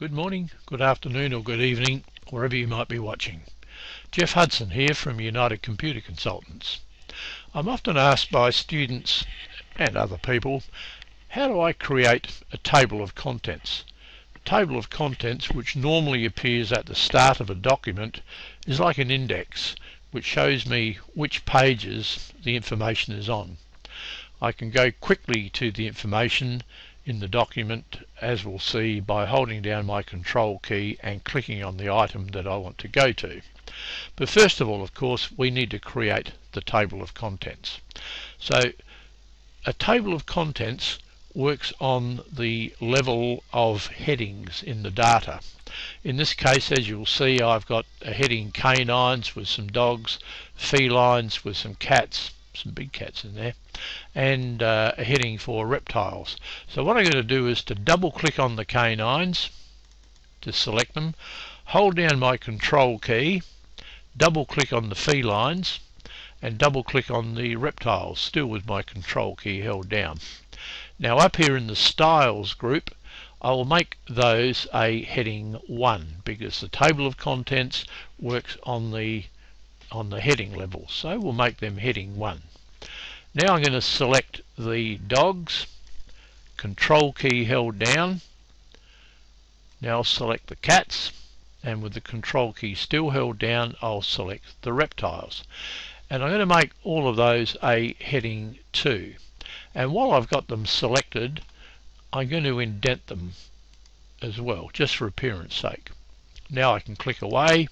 Good morning, good afternoon or good evening, wherever you might be watching. Jeff Hudson here from United Computer Consultants. I'm often asked by students and other people, how do I create a table of contents? A table of contents which normally appears at the start of a document is like an index which shows me which pages the information is on. I can go quickly to the information in the document as we'll see by holding down my control key and clicking on the item that I want to go to. But first of all of course we need to create the table of contents. So a table of contents works on the level of headings in the data. In this case as you'll see I've got a heading canines with some dogs, felines with some cats, some big cats in there, and uh, a heading for reptiles. So what I'm going to do is to double click on the canines to select them, hold down my control key, double click on the felines, and double click on the reptiles, still with my control key held down. Now up here in the styles group, I will make those a heading 1 because the table of contents works on the on the heading level. So we'll make them heading 1. Now I'm going to select the dogs, control key held down. Now select the cats and with the control key still held down I'll select the reptiles. And I'm going to make all of those a heading 2. And while I've got them selected I'm going to indent them as well just for appearance sake. Now I can click away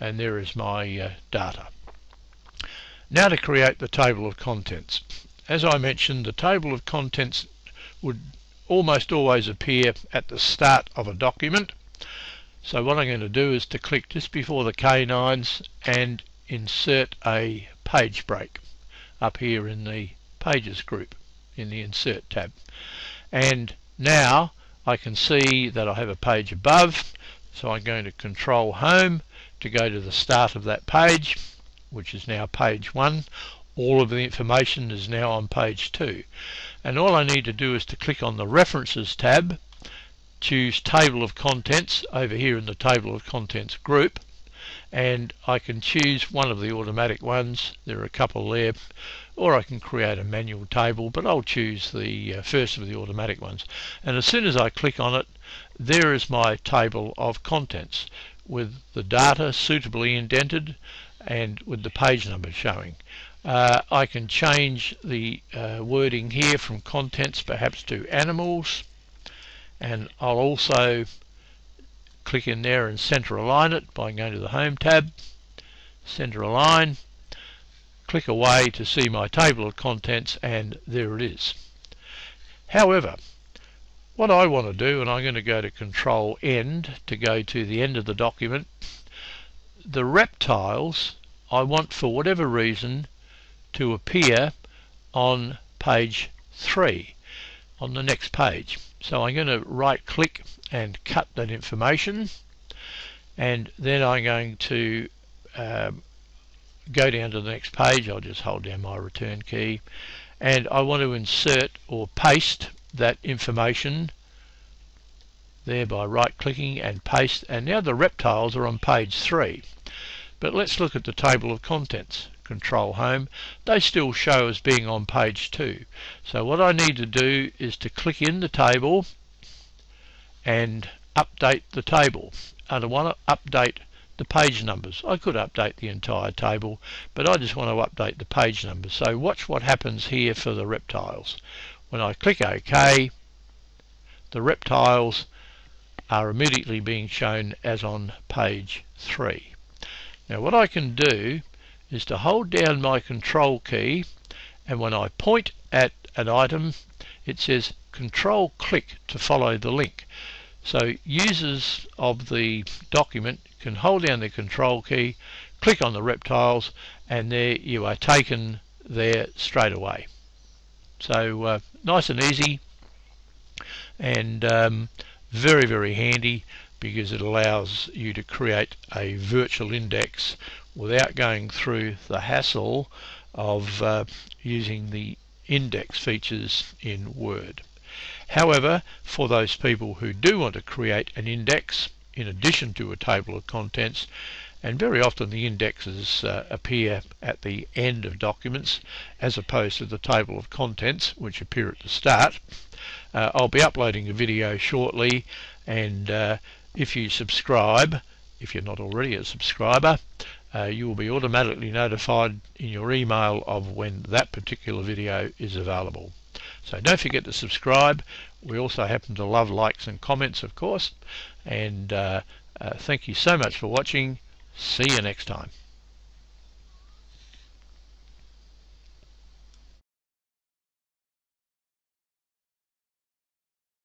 and there is my uh, data. Now to create the table of contents. As I mentioned, the table of contents would almost always appear at the start of a document. So what I'm going to do is to click just before the canines and insert a page break up here in the pages group in the insert tab. And now I can see that I have a page above so I'm going to control home to go to the start of that page which is now page 1. All of the information is now on page 2. And all I need to do is to click on the References tab, choose Table of Contents over here in the Table of Contents group, and I can choose one of the automatic ones. There are a couple there. Or I can create a manual table, but I'll choose the uh, first of the automatic ones. And as soon as I click on it, there is my table of contents with the data suitably indented and with the page number showing. Uh, I can change the uh, wording here from contents perhaps to animals and I'll also click in there and center align it by going to the home tab center align click away to see my table of contents and there it is however what I want to do and I'm going to go to control end to go to the end of the document the reptiles I want for whatever reason to appear on page 3 on the next page. So I'm going to right click and cut that information and then I'm going to um, go down to the next page. I'll just hold down my return key and I want to insert or paste that information there by right clicking and paste and now the reptiles are on page 3 but let's look at the table of contents. Control Home. They still show as being on page 2. So what I need to do is to click in the table and update the table. And I want to update the page numbers. I could update the entire table, but I just want to update the page numbers. So watch what happens here for the reptiles. When I click OK, the reptiles are immediately being shown as on page 3. Now what I can do is to hold down my control key and when I point at an item it says control click to follow the link. So users of the document can hold down the control key, click on the reptiles and there you are taken there straight away. So uh, nice and easy and um, very very handy because it allows you to create a virtual index without going through the hassle of uh, using the index features in Word. However, for those people who do want to create an index in addition to a table of contents, and very often the indexes uh, appear at the end of documents as opposed to the table of contents which appear at the start. Uh, I'll be uploading a video shortly and uh, if you subscribe, if you're not already a subscriber, uh, you will be automatically notified in your email of when that particular video is available. So don't forget to subscribe. We also happen to love likes and comments, of course. And uh, uh, thank you so much for watching. See you next time.